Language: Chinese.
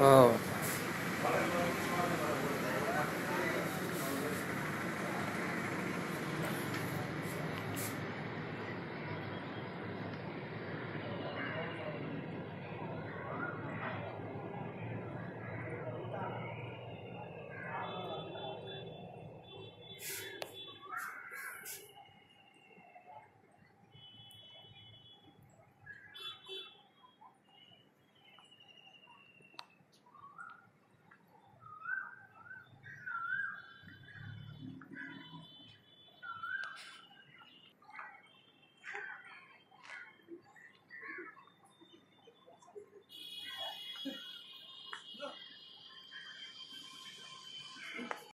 哦。